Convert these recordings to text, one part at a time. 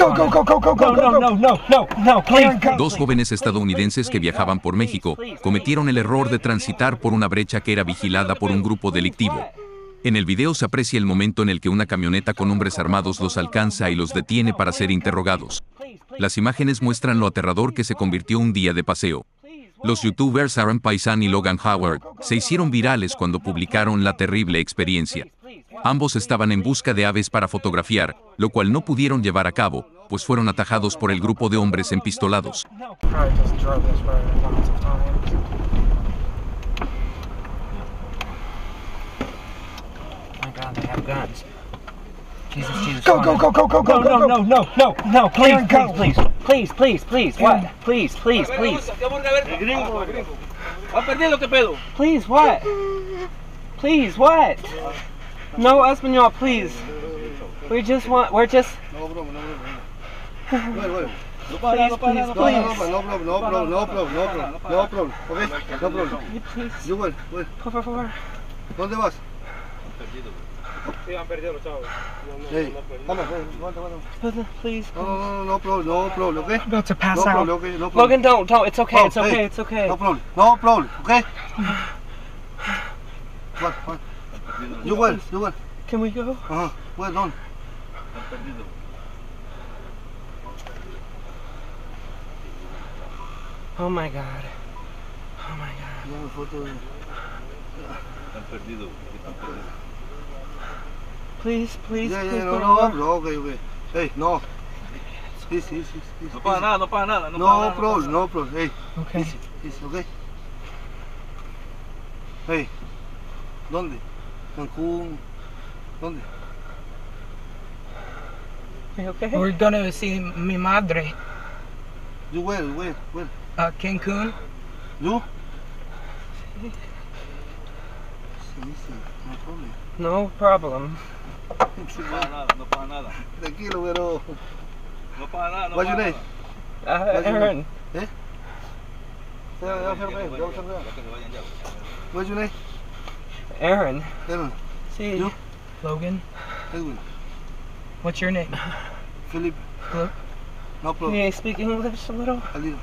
Go, go, go, go, go, go, No, go, no, go. no, no, no, no, please. Go. Dos jóvenes estadounidenses que viajaban por México cometieron el error de transitar por una brecha que era vigilada por un grupo delictivo. En el video se aprecia el momento en el que una camioneta con hombres armados los alcanza y los detiene para ser interrogados. Las imágenes muestran lo aterrador que se convirtió un día de paseo. Los youtubers Aaron Paisan y Logan Howard se hicieron virales cuando publicaron la terrible experiencia. Ambos estaban en busca de aves para fotografiar, lo cual no pudieron llevar a cabo, pues fueron atajados por el grupo de hombres empistolados. Jesus, Jesus. Go, go, go, go, go, go, No, go, no, go. no, no, no, no, please, go. please, please, please, please, please, what? Please, what? Please, what? No, Espanol, please. We just want, we're just, No problem, no problem. Bueno, bueno. No para nada, no nada, no para nada, no para no problem, no problem, no problem, no problem, okay, no problem. please, You will, will. por favor. ¿Dónde vas? Sí, han perdido los chavos. Hey, vamos, aguanta. Please, No, no, no, no problem, no problem, okay? About to pass No out. problem, okay, no problem. Logan, don't, don't, it's okay, Oh, it's okay, hey. it's okay. No problem, no problem, okay? What, what? You win, you win. Can we go? Uh-huh. Well done. Oh my god. Oh my god. No, photo. Están perdidos, están perdidos. Please, please, yeah, please. no, no, no, no, okay, okay. Hey, no. This, this, this, this. No pasa nada, no pasa nada. No, no nada, pros, no, no pros. Hey. Okay. This, this, okay. Hey. ¿Dónde? Cancún. ¿Dónde? Okay? We're gonna see mi madre, You where, where, where? uh, Cancun. You? Sí, sí, no problem. No problem. Para nada, no para nada. Tranquilo, pero... No para nada, no What's your name? nada. Uh, Aaron, Ya, ya, ya, ya, ya, ya. What's your name? Aaron. See, You? Logan, Edwin. what's your name? Philip. Philip. No can problem. you speak English a little? A little.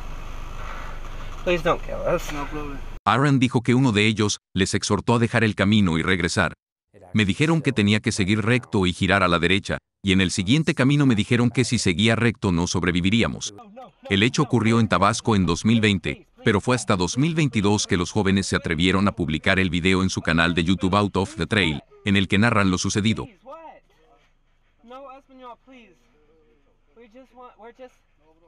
Please don't kill us. No problem. Aaron dijo que uno de ellos les exhortó a dejar el camino y regresar. Me dijeron que tenía que seguir recto y girar a la derecha, y en el siguiente camino me dijeron que si seguía recto no sobreviviríamos. El hecho ocurrió en Tabasco en 2020, pero fue hasta 2022 que los jóvenes se atrevieron a publicar el video en su canal de YouTube Out of the Trail, en el que narran lo sucedido.